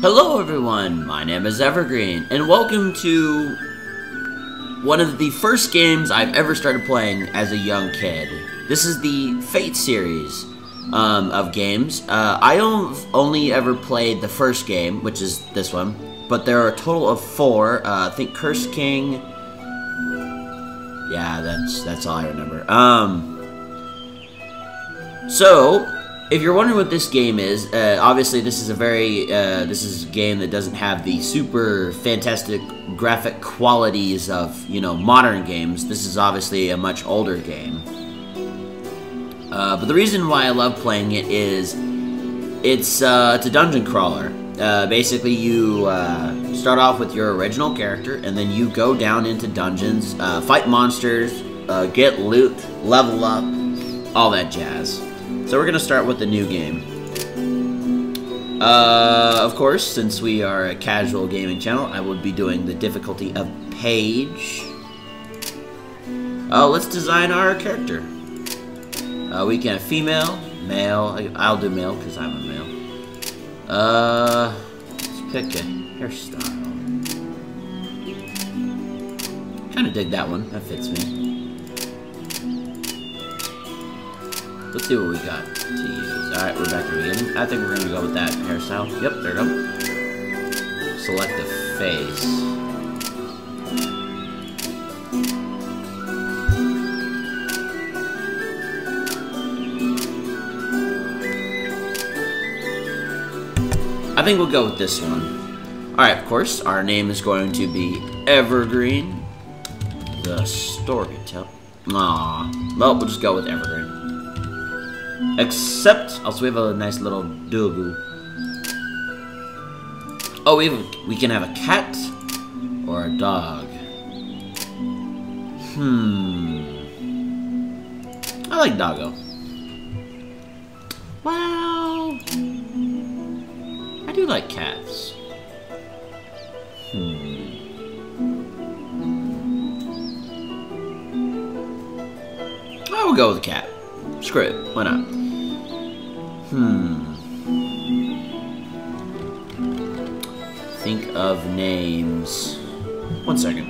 Hello everyone, my name is Evergreen, and welcome to one of the first games I've ever started playing as a young kid. This is the Fate series um, of games. Uh, I only ever played the first game, which is this one, but there are a total of four. Uh, I think Curse King. Yeah, that's that's all I remember. Um, so if you're wondering what this game is, uh, obviously this is a very uh, this is a game that doesn't have the super fantastic graphic qualities of you know modern games. This is obviously a much older game. Uh, but the reason why I love playing it is it's uh, it's a dungeon crawler. Uh, basically, you uh, start off with your original character, and then you go down into dungeons, fight monsters, get loot, level up, all that jazz. So we're going to start with the new game. Uh, of course, since we are a casual gaming channel, I will be doing the difficulty of page. Uh, let's design our character. Uh, we can have female, male. I'll do male because I'm a male. Uh, let's pick a hairstyle. Kind of dig that one. That fits me. Let's see what we got to use. Alright, we're back to the beginning. I think we're gonna go with that hairstyle. Yep, there we go. Select the face. I think we'll go with this one. Alright, of course, our name is going to be Evergreen. The storyteller. Aww. Well, we'll just go with Evergreen. Except, also we have a nice little dogu. Oh, we have, we can have a cat or a dog. Hmm. I like doggo. Well, I do like cats. Hmm. I will go with a cat. Screw it. Why not? Hmm. Think of names. One second.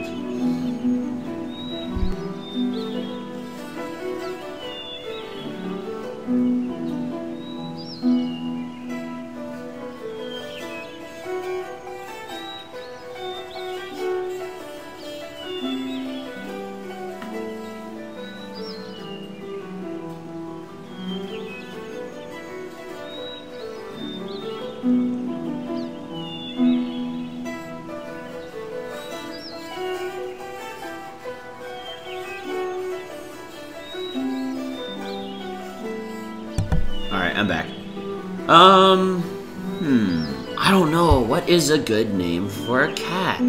Is a good name for a cat?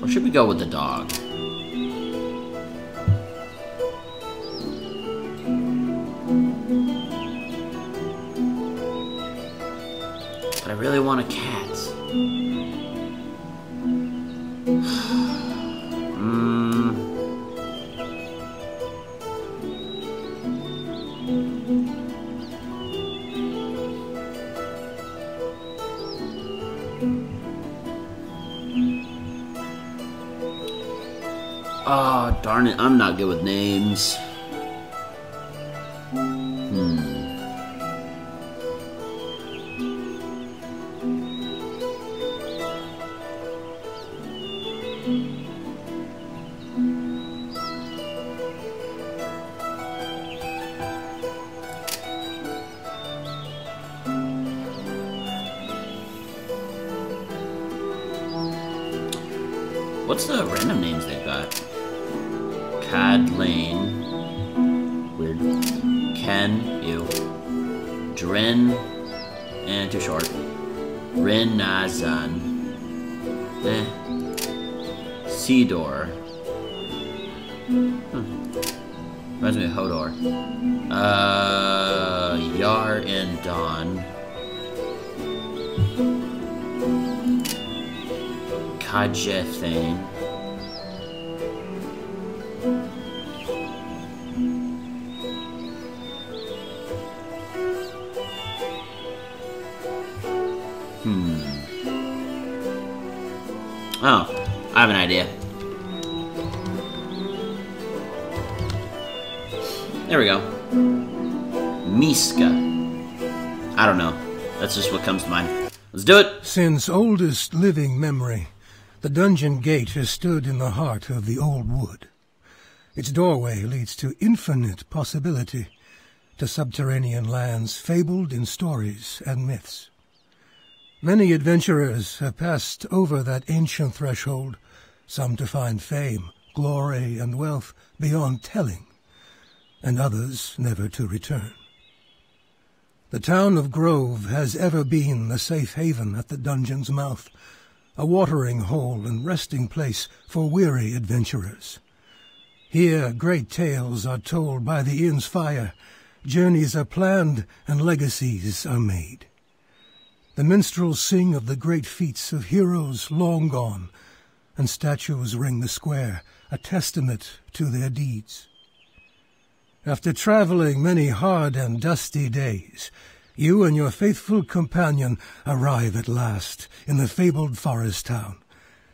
Or should we go with the dog? I really want a cat. I'm not good with names. Hmm. What's the random names they've got? Cad Lane. Weird. Ken, ew. Dren, and too short. Rin. Eh. Sidor. Hmm. Reminds me of Hodor. Uh, Yar and Dawn. Kajethane. I have an idea. There we go. Miska. I don't know. That's just what comes to mind. Let's do it! Since oldest living memory, the dungeon gate has stood in the heart of the old wood. Its doorway leads to infinite possibility, to subterranean lands fabled in stories and myths. Many adventurers have passed over that ancient threshold, some to find fame, glory, and wealth beyond telling, and others never to return. The town of Grove has ever been the safe haven at the dungeon's mouth, a watering hole and resting place for weary adventurers. Here great tales are told by the inn's fire, journeys are planned, and legacies are made. The minstrels sing of the great feats of heroes long gone, and statues ring the square, a testament to their deeds. After traveling many hard and dusty days, you and your faithful companion arrive at last in the fabled forest town,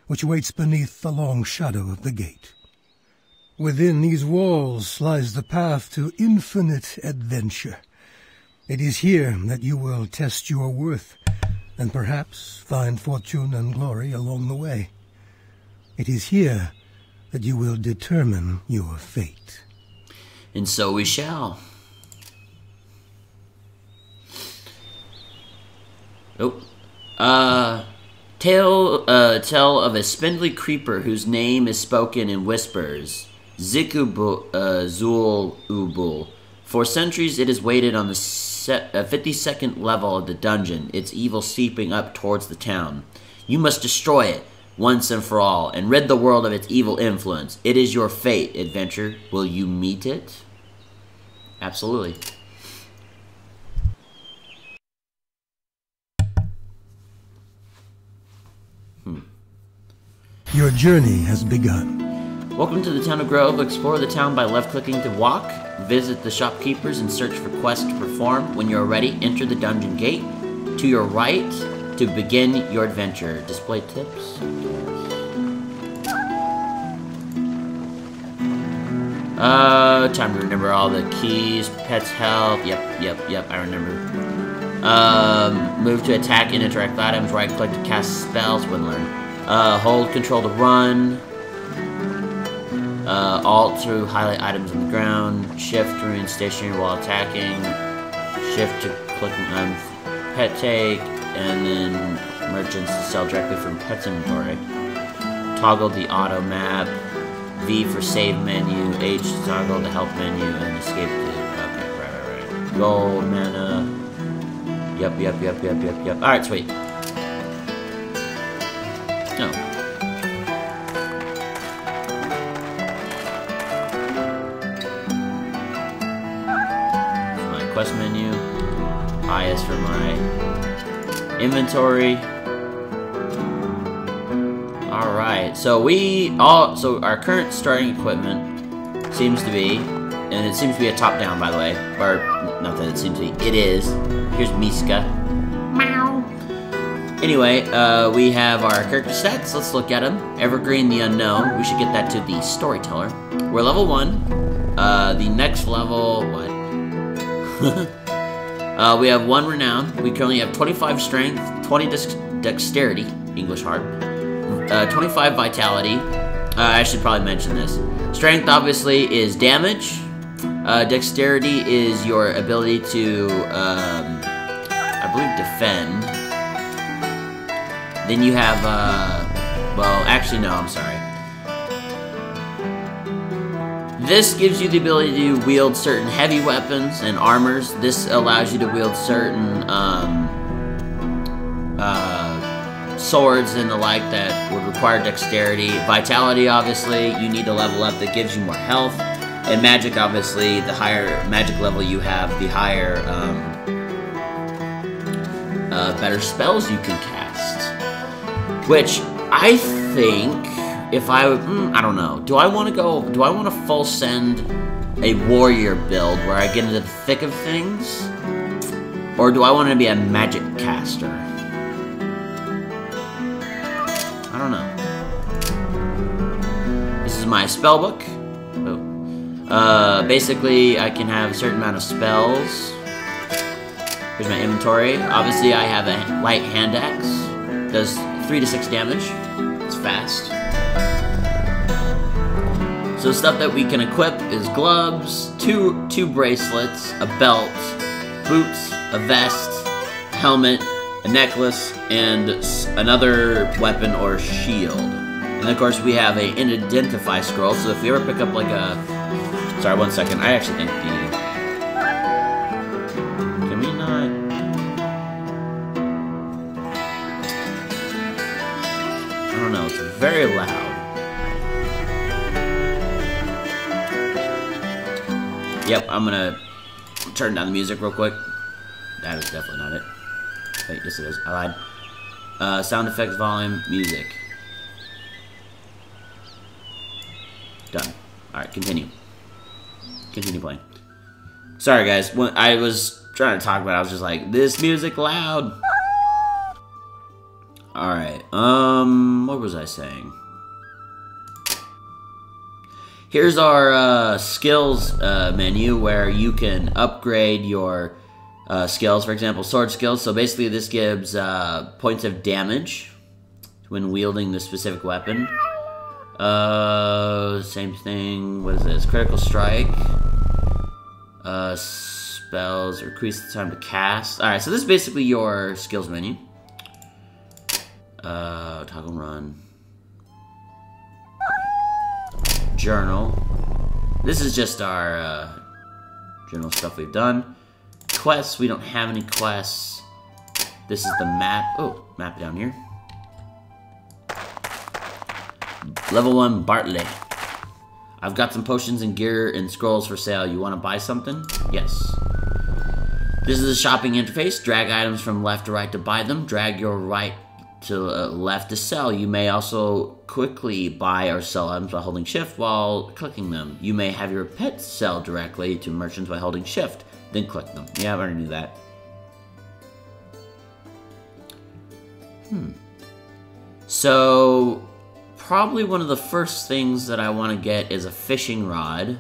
which waits beneath the long shadow of the gate. Within these walls lies the path to infinite adventure. It is here that you will test your worth and perhaps find fortune and glory along the way. It is here that you will determine your fate. And so we shall. Oh. Uh, tale, uh, tell of a spindly creeper whose name is spoken in whispers. Zikubul uh, Zul Ubul. For centuries it has waited on the set, uh, 52nd level of the dungeon, its evil seeping up towards the town. You must destroy it, once and for all, and rid the world of its evil influence. It is your fate, adventure. Will you meet it? Absolutely. Hmm. Your journey has begun. Welcome to the town of Grove. Explore the town by left-clicking to walk. Visit the shopkeepers and search for quests to perform. When you are ready, enter the dungeon gate. To your right to begin your adventure. Display tips. Uh, time to remember all the keys. Pet's health. Yep, yep, yep, I remember. Um, move to attack and interact with items. Right click to cast spells. Wouldn't learn. Uh, hold control to run. Uh, alt to highlight items on the ground. Shift to remain stationary while attacking. Shift to click on pet take. And then merchants to sell directly from pet's inventory. Toggle the auto map. V for save menu. H to toggle the help menu. And escape to... Okay, right, right, right. Gold, mana. Yep, yep, yep, yep, yep, yep. Alright, sweet. Oh. My quest menu. I is for my inventory. Alright, so we all, so our current starting equipment seems to be, and it seems to be a top-down, by the way, or not that it seems to be, it is. Here's Miska. Meow. Anyway, uh, we have our character stats. Let's look at them. Evergreen the Unknown. We should get that to the Storyteller. We're level 1. Uh, the next level, what? uh, we have one renown. We currently have 25 strength, 20 dexterity, English hard, uh, 25 vitality. Uh, I should probably mention this. Strength obviously is damage. Uh, dexterity is your ability to, um, I believe, defend. Then you have, uh, well, actually no, I'm sorry. This gives you the ability to wield certain heavy weapons and armors. This allows you to wield certain um, uh, swords and the like that would require dexterity. Vitality, obviously, you need to level up that gives you more health. And magic, obviously, the higher magic level you have, the higher, um, uh, better spells you can cast. Which I think if I, mm, I don't know. Do I want to go, do I want to full send a warrior build where I get into the thick of things? Or do I want to be a magic caster? I don't know. This is my spell book. Oh. Uh, basically, I can have a certain amount of spells. Here's my inventory. Obviously, I have a light hand axe. Does 3 to 6 damage. It's fast. So stuff that we can equip is gloves, two two bracelets, a belt, boots, a vest, helmet, a necklace, and another weapon or shield. And of course we have a identify scroll, so if we ever pick up like a... Sorry, one second. I actually think the... Can we not... I don't know, it's very loud. Yep, I'm gonna turn down the music real quick. That is definitely not it. Wait, yes it is. I lied. Uh, sound effects, volume, music. Done. Alright, continue. Continue playing. Sorry guys, when I was trying to talk about it, I was just like, this music loud. Alright, um, what was I saying? Here's our uh, skills uh, menu where you can upgrade your uh, skills. For example, sword skills. So basically, this gives uh, points of damage when wielding the specific weapon. Uh, same thing. What is this? Critical strike. Uh, spells increase the time to cast. All right, so this is basically your skills menu. Uh, toggle run journal. This is just our uh, journal stuff we've done. Quests, we don't have any quests. This is the map. Oh, map down here. Level 1, Bartley. I've got some potions and gear and scrolls for sale. You want to buy something? Yes. This is a shopping interface. Drag items from left to right to buy them. Drag your right to uh, left to sell. You may also quickly buy or sell items by holding shift while clicking them. You may have your pets sell directly to merchants by holding shift, then click them. Yeah, I already knew that. Hmm. So, probably one of the first things that I want to get is a fishing rod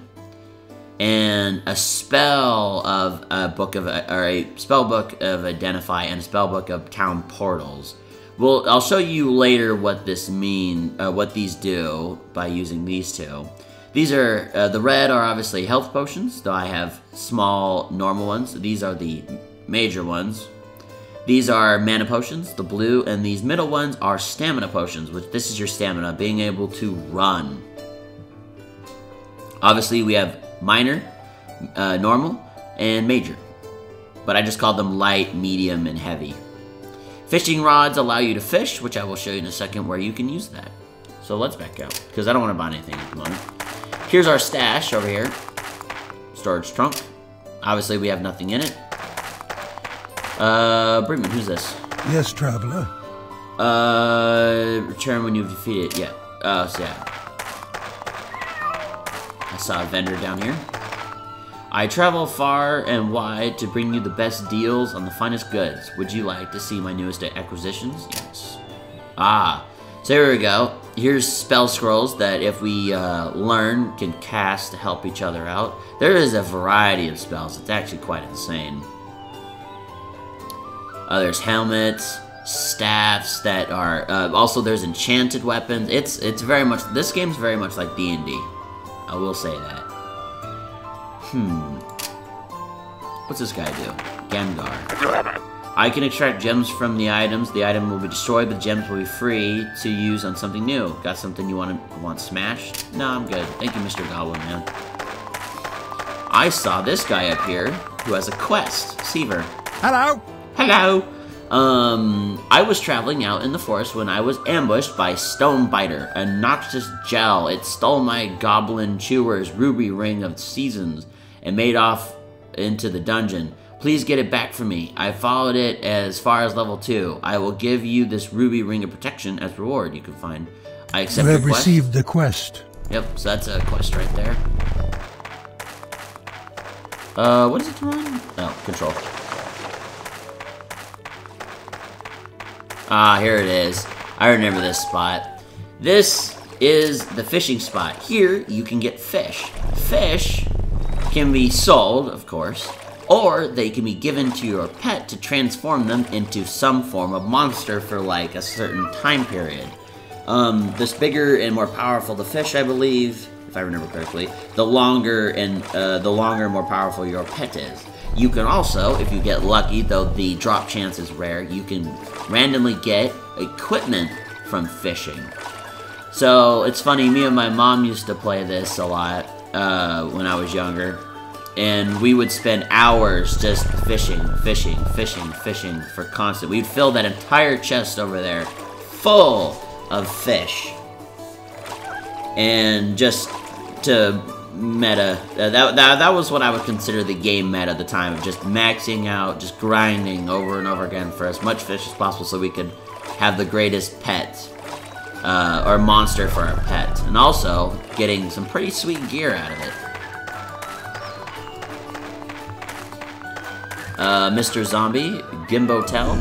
and a spell of a book of or a spell book of identify and a spell book of town portals. Well, I'll show you later what this mean, uh, what these do by using these two. These are, uh, the red are obviously health potions, though I have small, normal ones. These are the major ones. These are mana potions, the blue, and these middle ones are stamina potions, which this is your stamina, being able to run. Obviously, we have minor, uh, normal, and major. But I just called them light, medium, and heavy. Fishing rods allow you to fish, which I will show you in a second where you can use that. So let's back out, because I don't want to buy anything at the moment. Here's our stash over here. Storage trunk. Obviously, we have nothing in it. Uh, Brinkman, who's this? Yes, traveler. Uh, return when you've defeated. Yeah. Uh, so yeah. I saw a vendor down here. I travel far and wide to bring you the best deals on the finest goods. Would you like to see my newest acquisitions? Yes. Ah, so here we go. Here's spell scrolls that if we uh, learn can cast to help each other out. There is a variety of spells. It's actually quite insane. Uh, there's helmets, staffs that are uh, also there's enchanted weapons. It's it's very much this game's very much like D and D. I will say that. Hmm. What's this guy do? Gengar. I can extract gems from the items. The item will be destroyed, but the gems will be free to use on something new. Got something you want to want smashed? No, I'm good. Thank you, Mr. Goblin Man. I saw this guy up here who has a quest. Seaver. Hello. Hello. Um, I was traveling out in the forest when I was ambushed by Stonebiter, a noxious gel. It stole my Goblin Chewer's ruby ring of seasons and made off into the dungeon. Please get it back for me. I followed it as far as level 2. I will give you this ruby ring of protection as reward you can find. I accept You have received the quest. Yep, so that's a quest right there. Uh, what is it to run? Oh, control. Ah, here it is. I remember this spot. This is the fishing spot. Here, you can get fish. Fish can be sold, of course, or they can be given to your pet to transform them into some form of monster for like a certain time period. Um, this bigger and more powerful the fish, I believe, if I remember correctly, the longer and uh, the longer and more powerful your pet is. You can also, if you get lucky, though the drop chance is rare, you can randomly get equipment from fishing. So it's funny, me and my mom used to play this a lot uh, when I was younger. And we would spend hours just fishing, fishing, fishing, fishing for constant. We'd fill that entire chest over there full of fish. And just to meta, uh, that, that, that was what I would consider the game meta at the time, of just maxing out, just grinding over and over again for as much fish as possible so we could have the greatest pet uh, or monster for our pet. And also, getting some pretty sweet gear out of it. Uh, Mr. Zombie, Gimbo Tell.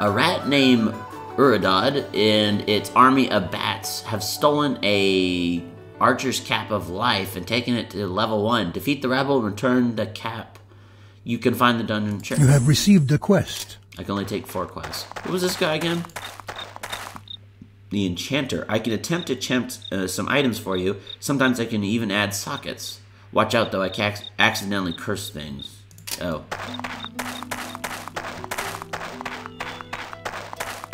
A rat named Uradod and its army of bats have stolen a Archer's Cap of Life and taken it to level 1. Defeat the rebel and return the cap. You can find the dungeon chair. You have received a quest. I can only take four quests. What was this guy again? The Enchanter. I can attempt to enchant uh, some items for you. Sometimes I can even add sockets. Watch out, though. I can accidentally curse things. Oh.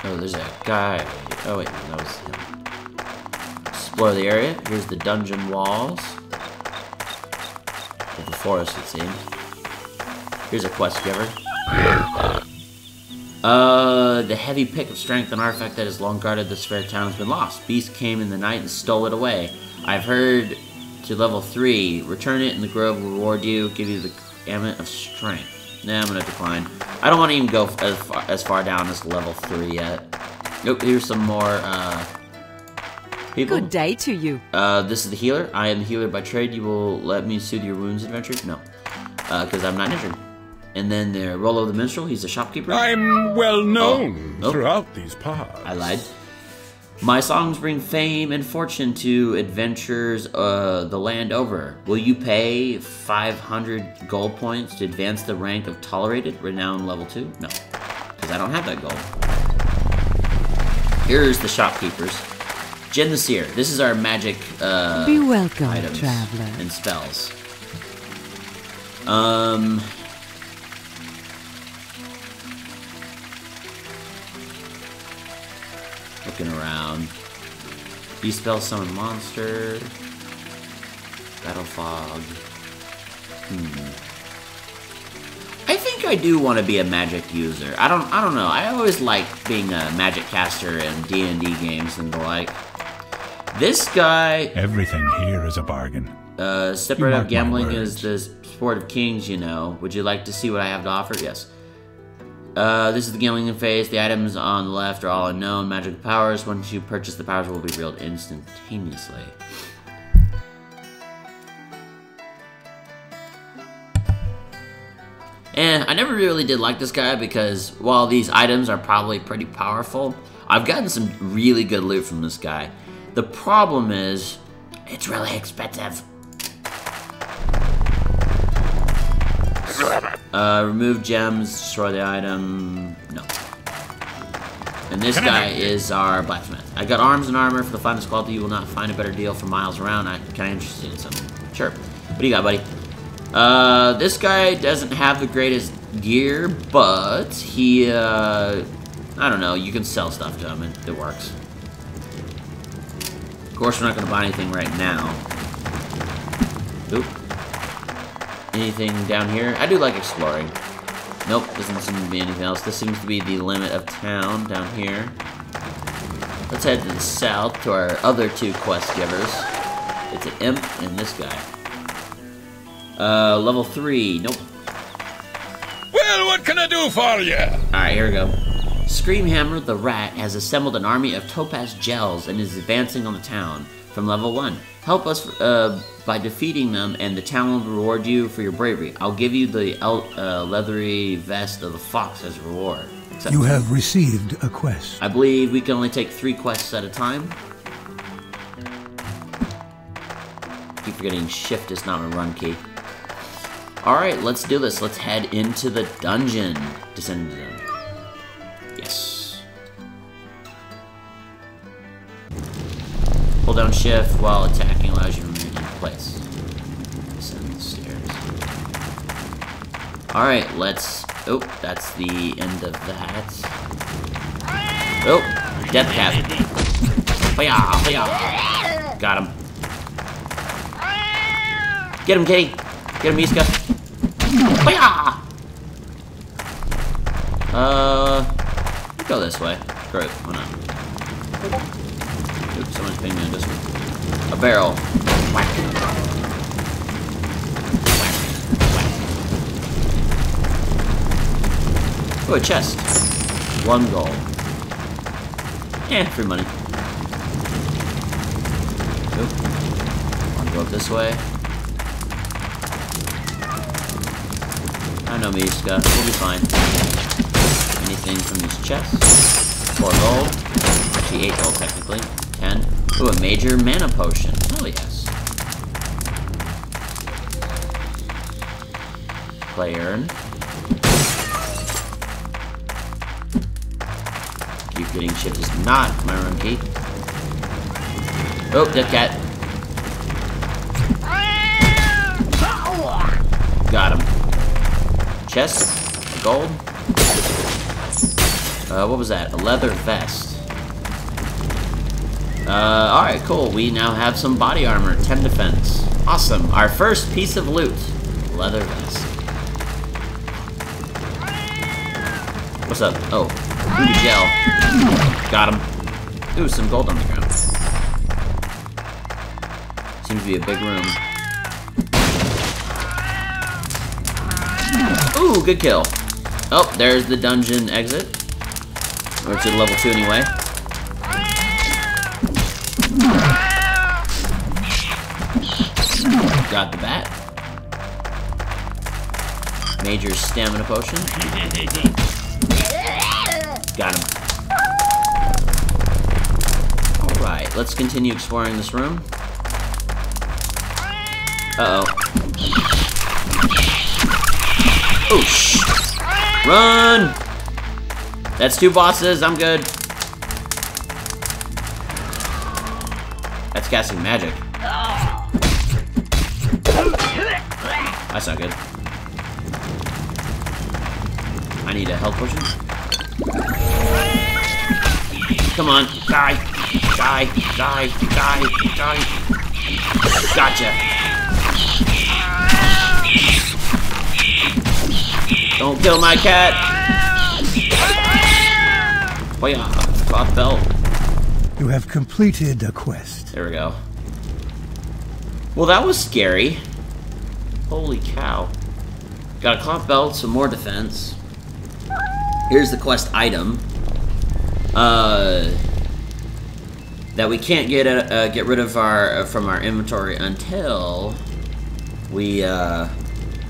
Oh, there's a guy. Oh, wait. That was him. Explore the area. Here's the dungeon walls. Of the forest, it seems. Here's a quest giver. Uh, the heavy pick of strength, an artifact that has long guarded this fair town, has been lost. Beast came in the night and stole it away. I've heard to level 3. Return it and the grove will reward you, give you the gamut of strength. Nah, I'm gonna decline. I don't want to even go as far, as far down as level 3 yet. Nope, here's some more, uh, people. Good day to you. Uh, this is the healer. I am the healer by trade. You will let me soothe your wounds, adventure? No. Uh, because I'm not injured. And then the Rollo the Minstrel, he's a shopkeeper. I'm well known Oh. Oh. throughout these parts. I lied. My songs bring fame and fortune to adventurers uh, the land over. Will you pay 500 gold points to advance the rank of tolerated, renowned level 2? No, because I don't have that gold. Here's the shopkeepers. Jen the Seer. This is our magic uh, Be welcome, items traveler. and spells. Um. Looking around. These spells summon monster. Battle fog. Hmm. I think I do want to be a magic user. I don't. I don't know. I always like being a magic caster in D and D games and the like. This guy Everything here is a bargain. uh, separate my gambling is the sport of kings, you know. Would you like to see what I have to offer? Yes. Uh, this is the gambling phase. The items on the left are all unknown magical powers. Once you purchase, the powers will be revealed instantaneously. And I never really did like this guy because while these items are probably pretty powerful, I've gotten some really good loot from this guy. The problem is, it's really expensive. Uh, remove gems, destroy the item. No. And this guy is our blacksmith. I got arms and armor for the finest quality. You will not find a better deal for miles around. I'm kind of interested in something. Sure. What do you got, buddy? Uh, this guy doesn't have the greatest gear, but he, uh, I don't know. You can sell stuff to him, and it works. Of course, we're not going to buy anything right now. Oop. Anything down here? I do like exploring. Nope, doesn't seem to be anything else. This seems to be the limit of town down here. Let's head to the south to our other two quest givers. It's an imp and this guy. Uh, level 3. Nope. Well, what can I do for you? Alright, here we go. Screamhammer the Rat has assembled an army of topaz gels and is advancing on the town from level 1. Help us uh, by defeating them, and the town will reward you for your bravery. I'll give you the el- uh, leathery vest of the fox as a reward. Except You have received a quest. I believe we can only take three quests at a time. Keep forgetting shift is not a run key. Alright, let's do this. Let's head into the dungeon. Descend into them. Yes. Hold down shift while attacking allows you to remain in place. Descend the stairs. Alright, let's... Oh, that's the end of that. Oh, death cap. Fire, fire. Got him. Get him, Kitty. Get him, Miska. Fire. Uh, go this way. It. Why not? Oops, someone's pinging me on this one. A barrel. Whack. Whack. Oh, a chest. One gold. Eh, free money. Oop. Wanna go up this way? I know Miska. We'll be fine. Anything from these chests? Four gold. Actually, eight gold, technically. Ten. Ooh, a major mana potion. Hell yes. Play urn. Keep getting shift is not my run key. Oh, dead cat. Got him. Chest. Gold. Uh, what was that? A leather vest. Uh, alright, cool. We now have some body armor. 10 defense. Awesome. Our first piece of loot. Leather vest. What's up? Oh. Ooh, gel. Got him. Ooh, some gold on the ground. Seems to be a big room. Ooh, good kill. Oh, there's the dungeon exit. Or to level 2 anyway. Got the bat. Major stamina potion. Got him. Alright, let's continue exploring this room. Uh-oh. Oh, shh. Run! That's two bosses, I'm good. That's casting magic. Come on, die, die, die, die, die. Gotcha. Don't kill my cat. Oh yeah, cloth belt. You have completed a quest. There we go. Well, that was scary. Holy cow. Got a cloth belt, some more defense. Here's the quest item. Uh, that we can't get uh, get rid of our uh, from our inventory until we uh,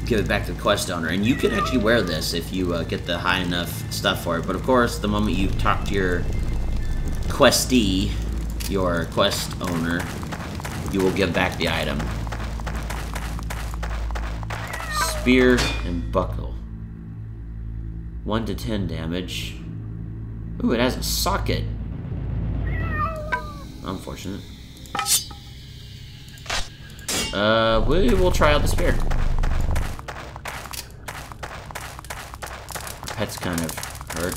give it back to the quest owner. And you can actually wear this if you uh, get the high enough stuff for it. But of course, the moment you talk to your questee, your quest owner, you will give back the item. Spear and buckle. 1 to 10 damage. Ooh, it has a socket. Unfortunate. Uh, we will try out the spear. Our pet's kind of hurt.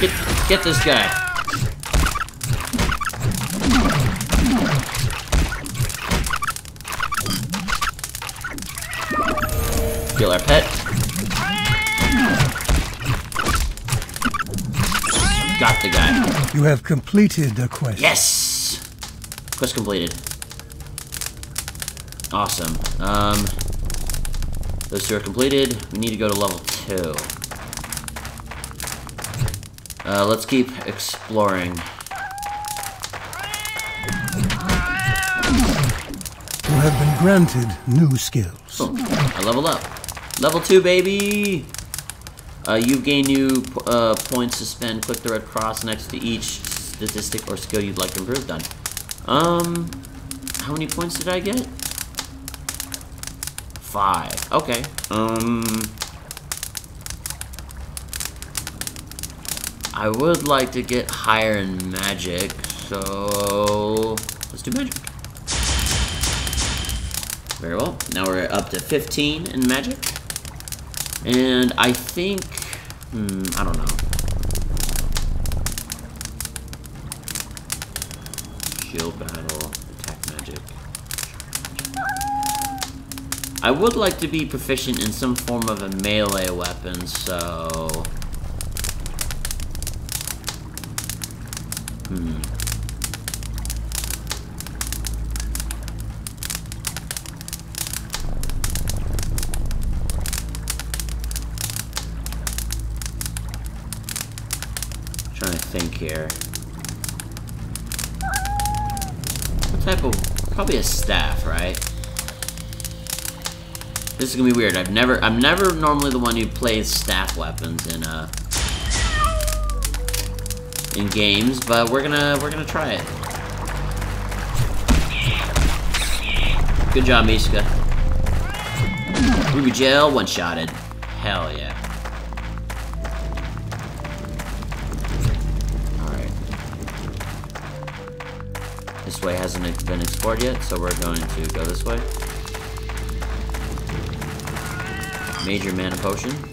Get, get this guy. Kill our pet. Got the guy. You have completed the quest. Yes! Quest completed. Awesome. Um, those two are completed. We need to go to level two. Uh, let's keep exploring. You have been granted new skills. I level up. Level 2, baby! Uh, you gain new uh, points to spend. Click the red cross next to each statistic or skill you'd like to improve. Done. Um, how many points did I get? Five. Okay. Um, I would like to get higher in magic, so let's do magic. Very well. Now we're up to 15 in magic. And I think, hmm, I don't know. Shield battle, attack magic. I would like to be proficient in some form of a melee weapon, so... Hmm. Here. What type of... Probably a staff, right? This is gonna be weird. I've never... I'm never normally the one who plays staff weapons in, uh... In games, but we're gonna... We're gonna try it. Good job, Mishka. Ruby Gel, one-shotted. Hell yeah. This way hasn't been explored yet, so we're going to go this way. Major mana potion.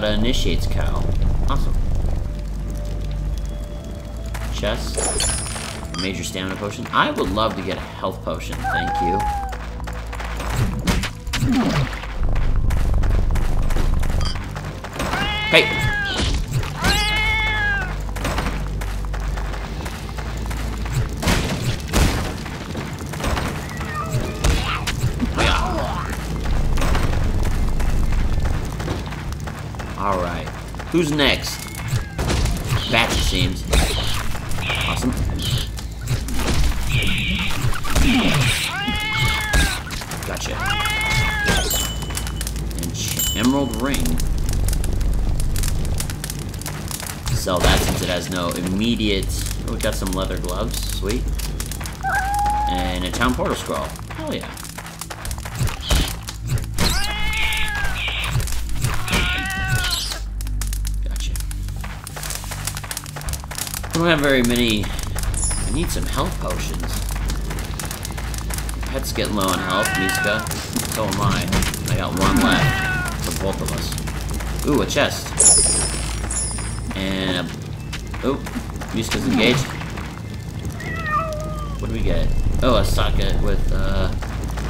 Got an initiates cow. Awesome. Chest. Major stamina potion. I would love to get a health potion. Thank you. Hey! Who's next? Batch, seems. Awesome. Gotcha. And Emerald Ring. Sell that since it has no immediate... Oh, we got some leather gloves. Sweet. And a town portal scroll. Hell yeah. I don't have very many. I need some health potions. Pet's getting low on health, Miska. So am I. I got one left for both of us. Ooh, a chest. And a... Miska's engaged. What do we get? Oh, a socket with, uh,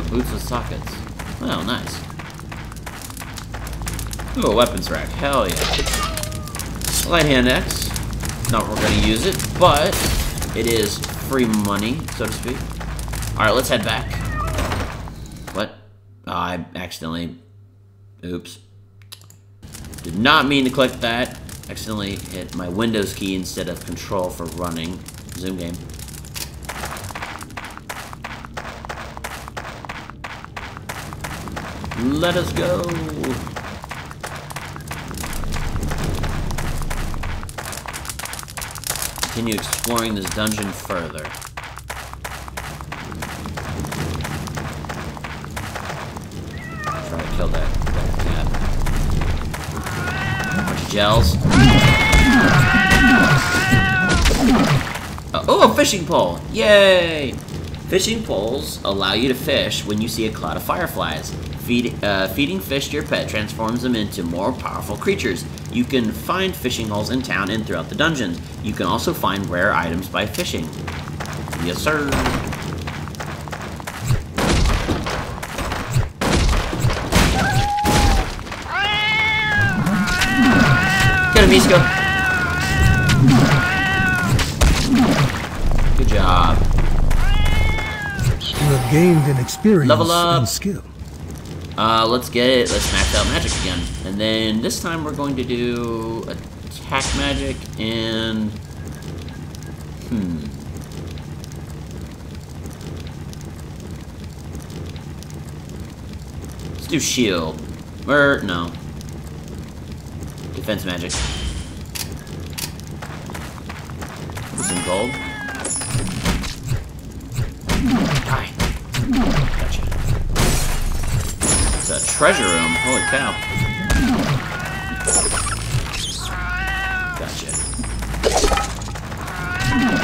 boots with sockets. Oh, nice. Ooh, a weapons rack. Hell yeah. Light hand axe. Not we're gonna use it, but it is free money, so to speak. Alright, let's head back. What? Oh, I accidentally... Oops. Did not mean to click that. Accidentally hit my Windows key instead of control for running. Zoom game. Let us go! Continue exploring this dungeon further. Try to kill that, that cat. Bunch of gels. Uh, oh, a fishing pole! Yay! Fishing poles allow you to fish when you see a cloud of fireflies. Feed, uh, feeding fish to your pet transforms them into more powerful creatures. You can find fishing holes in town and throughout the dungeons. You can also find rare items by fishing. Yes, sir. Get it, Misko. Good job. You have gained in experience Level up. and skill. Uh, let's get it. Let's max out magic again. And then this time we're going to do attack magic and... Hmm. Let's do shield. Or, no. Defense magic. Some gold. Hi. It's a treasure room. Holy cow. Gotcha.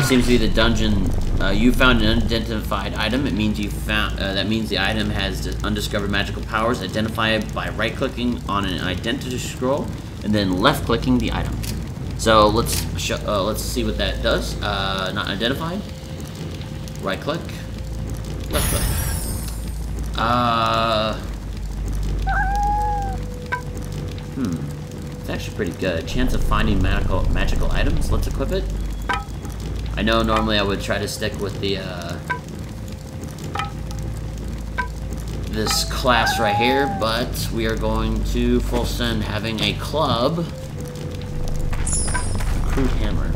Seems to be the dungeon. Uh, you found an unidentified item. It means you found. Uh, that means the item has undiscovered magical powers. Identify it by right-clicking on an identity scroll and then left-clicking the item. So let's uh, let's see what that does. Uh, not identified. Right-click. Left-click. Uh. Hmm. It's actually pretty good. Chance of finding magical magical items. Let's equip it. I know normally I would try to stick with the uh, this class right here, but we are going to full send having a club. Crude hammer.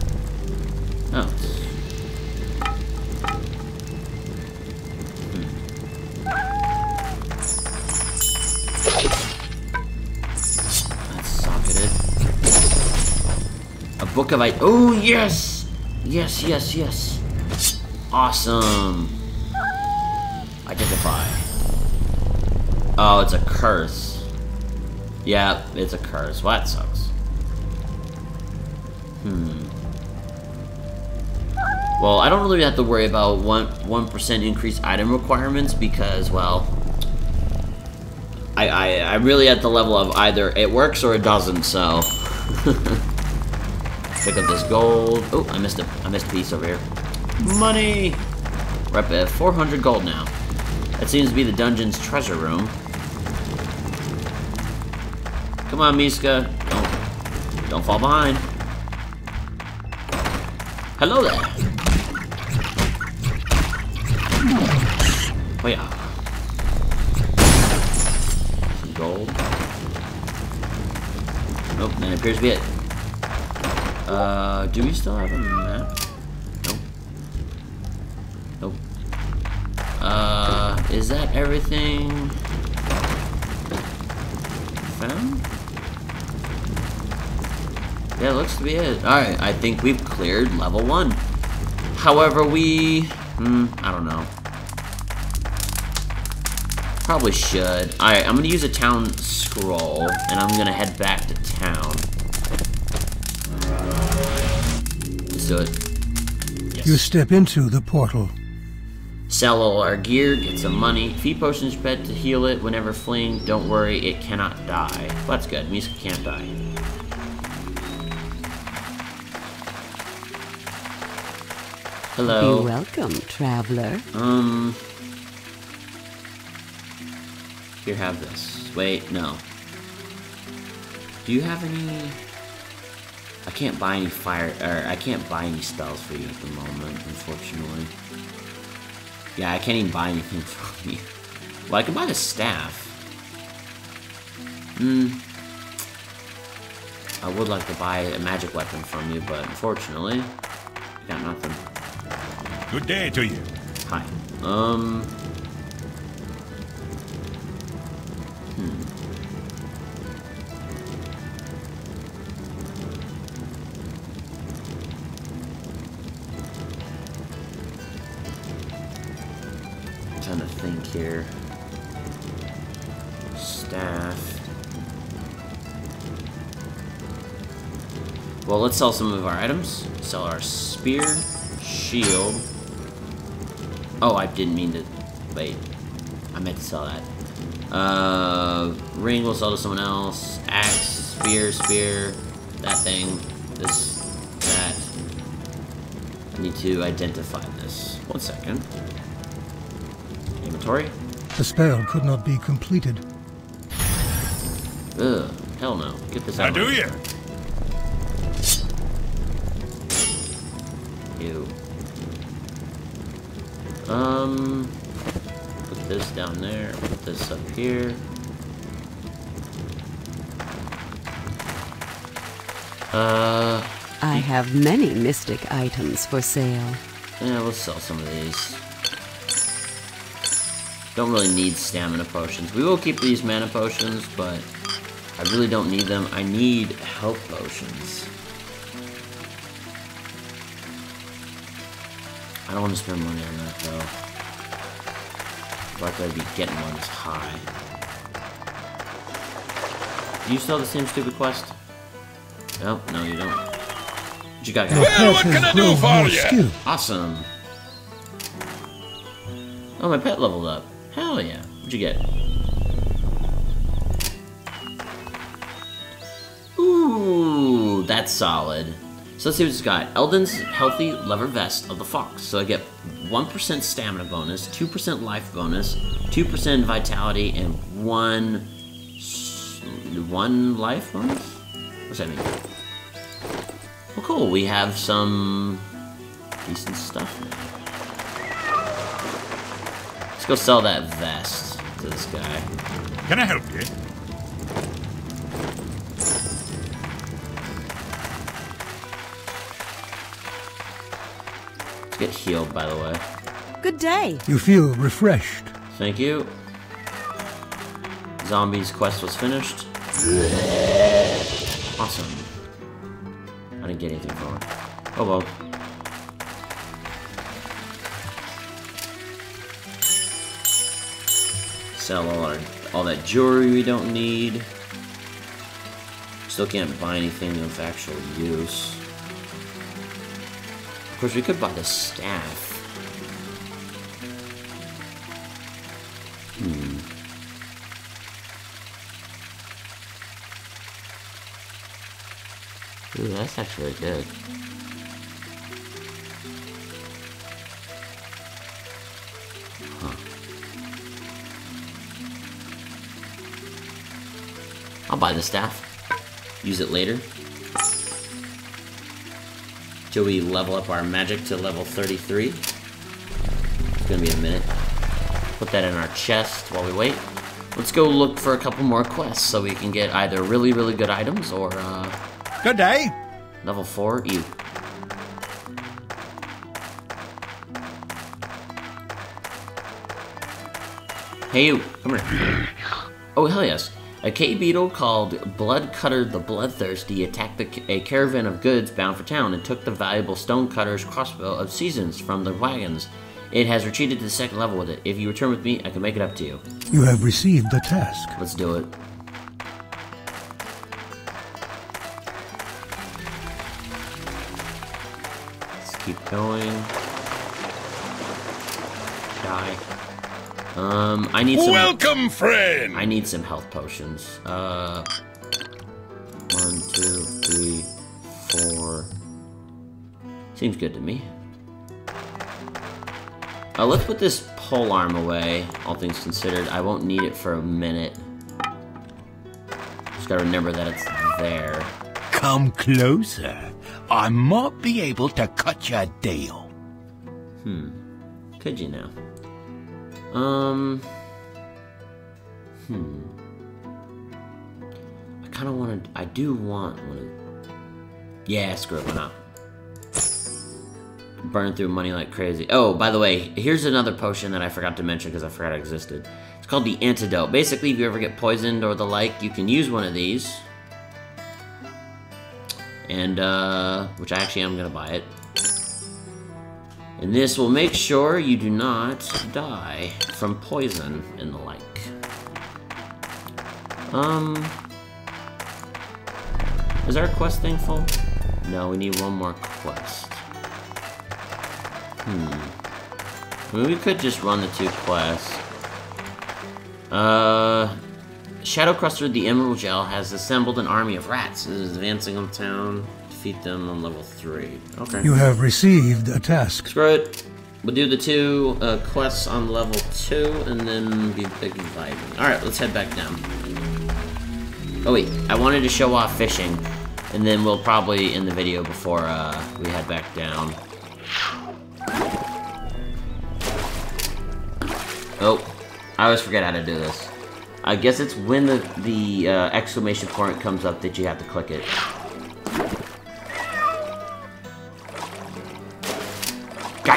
I. Oh yes, yes, yes, yes. Awesome. Identify. Oh, it's a curse. Yeah, it's a curse. Well, that sucks. Hmm. Well, I don't really have to worry about one one percent increased item requirements because, well, I, I I'm really at the level of either it works or it doesn't. So pick up this gold. Oh, I missed a I missed a piece over here. Money. We're up at 400 gold now. That seems to be the dungeon's treasure room. Come on, Miska. Don't don't fall behind. Hello there. Oh yeah. Some gold. Nope, that appears to be it. Uh, do we still have a map? Nope. Nope. Uh, is that everything found? Yeah, looks to be it. Alright, I think we've cleared level one. However, we... Hmm, I don't know. Probably should. Alright, I'm gonna use a town scroll, and I'm gonna head back to town. Let's do it. Yes. You step into the portal. Sell all our gear, get some money. Feed potions pet to heal it whenever fleeing. Don't worry, it cannot die. Well, that's good. Miska can't die. Hello. You're welcome, traveler. Um. Here, have this. Wait, no. Do you have any? I can't buy any fire, or I can't buy any spells for you at the moment, unfortunately. Yeah, I can't even buy anything from you. Well, I can buy the staff. Hmm. I would like to buy a magic weapon from you, but unfortunately, I got nothing. Good day to you. Hi. Um. Let's sell some of our items. Sell our spear, shield. Oh, I didn't mean to. Wait. I meant to sell that. Uh, ring will sell to someone else. Axe, spear, spear. That thing. This, that. I need to identify this. One second. Inventory. The spell could not be completed. Ugh. Hell no. Get this out. of my do you? Um, put this down there, put this up here. Uh, I have many mystic items for sale. yeah, let's sell some of these. Don't really need stamina potions. We will keep these mana potions, but I really don't need them. I need health potions. I don't want to spend money on that, though. Likely I'd be getting one this high. Do you still have the same stupid quest? Nope, no you don't. What you got, guys? Well, what can I do for you? Awesome. Oh, my pet leveled up. Hell yeah. What'd you get? Ooh, that's solid. So let's see what it's got. Eldon's Healthy Leather Vest of the Fox. So I get 1% stamina bonus, 2% life bonus, 2% vitality, and 1... s- 1 life bonus? What's that mean? Well, cool. We have some decent stuff now. Let's go sell that vest to this guy. Can I help you? Get healed, by the way. Good day. You feel refreshed. Thank you. Zombies quest was finished. Awesome. I didn't get anything for it. Oh well. Sell all our all that jewelry we don't need. Still can't buy anything of actual use. Of course, we could buy the staff. Hmm. Ooh, that's actually good. Huh. I'll buy the staff. Use it later. Till we level up our magic to level 33. It's gonna be a minute. Put that in our chest while we wait. Let's go look for a couple more quests so we can get either really, really good items or, uh, Good day. Level 4, you. Hey you, come here. Oh hell yes. A cave beetle called Blood Cutter the Bloodthirsty attacked the, a caravan of goods bound for town and took the valuable Stonecutter's crossbow of seasons from the wagons. It has retreated to the second level with it. If you return with me, I can make it up to you. You have received the task. Let's do it. Let's keep going. Die. Um, I need some. Welcome, friend. I need some health potions. Uh, one, two, three, four. Seems good to me. Uh, let's put this pole arm away, all things considered. I won't need it for a minute. Just gotta remember that it's there. Come closer. I might be able to cut you a deal. Could you now? Um. Hmm. I kind of want to. I do want one of. Yeah, screw it. Why not? Burn through money like crazy. Oh, by the way, here's another potion that I forgot to mention because I forgot it existed. It's called the antidote. Basically, if you ever get poisoned or the like, you can use one of these. And, uh, which I actually am gonna buy it. And this will make sure you do not die from poison and the like. Um... Is our quest thing full? No, we need one more quest. Hmm. I mean, we could just run the two quests. Uh... Shadow Cruster, the Emerald Gel, has assembled an army of rats. Is advancing on town. Defeat them on level 3. Okay. You have received a task. Screw it. We'll do the two uh, quests on level two, and then be big and vibing. All right, let's head back down. Oh wait, I wanted to show off fishing, and then we'll probably end the video before uh, we head back down. Oh, I always forget how to do this. I guess it's when the, the uh, exclamation point comes up that you have to click it.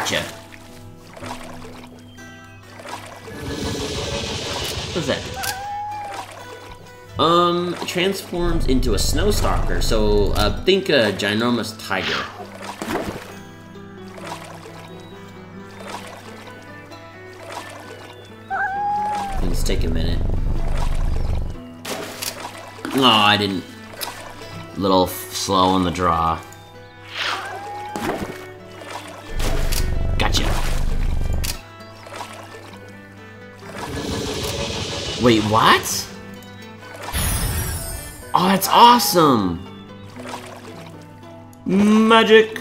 Gotcha! What's that? Um, transforms into a snow stalker, so uh, think a ginormous tiger. Let's take a minute. Oh, I didn't. Little slow on the draw. Wait, what? Oh, that's awesome! Magic!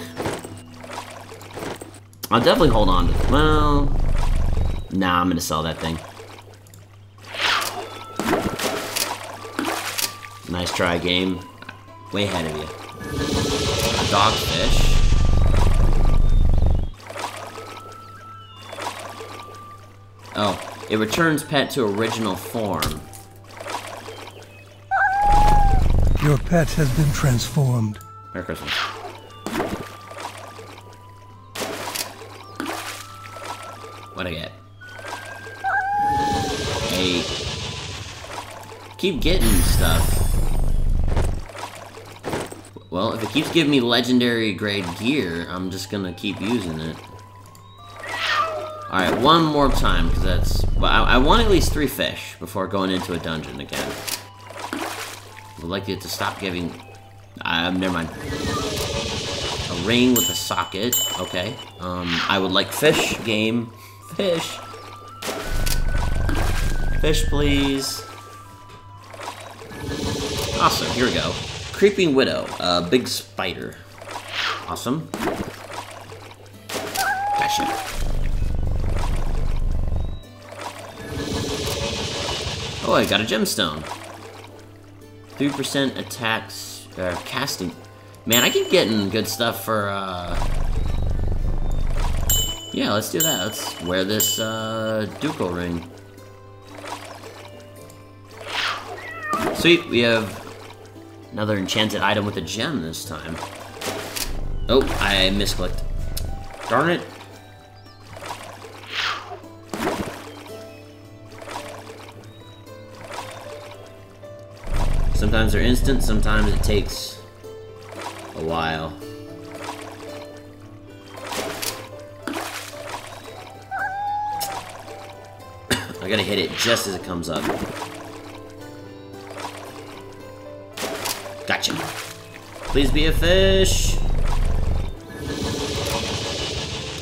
I'll definitely hold on to Well... Nah, I'm gonna sell that thing. Nice try, game. Way ahead of you. A dogfish. It returns pet to original form. Your pet has been transformed. Merry Christmas. What I get? Hey. Keep getting stuff. Well, if it keeps giving me legendary grade gear, I'm just gonna keep using it. Alright, one more time, because that's... Well, I, I want at least three fish before going into a dungeon again. I would like it to stop giving... Um, never mind. A ring with a socket. Okay. Um, I would like fish game. Fish. Fish, please. Awesome, here we go. Creeping Widow, uh, big spider. Awesome. Gotcha. Oh, I got a gemstone. 3% attacks, uh, casting. Man, I keep getting good stuff for, uh... Yeah, let's do that. Let's wear this, uh, Ducal ring. Sweet, we have another enchanted item with a gem this time. Oh, I misclicked. Darn it. Sometimes they're instant, sometimes it takes a while. I gotta hit it just as it comes up. Gotcha. Please be a fish.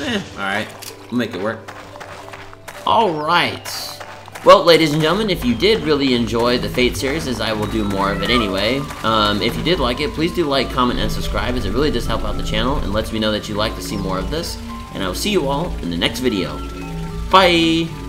Eh, alright. We'll make it work. Alright. Well, ladies and gentlemen, if you did really enjoy the Fate series, as I will do more of it anyway, um, if you did like it, please do like, comment, and subscribe, as it really does help out the channel and lets me know that you'd like to see more of this. And I will see you all in the next video. Bye!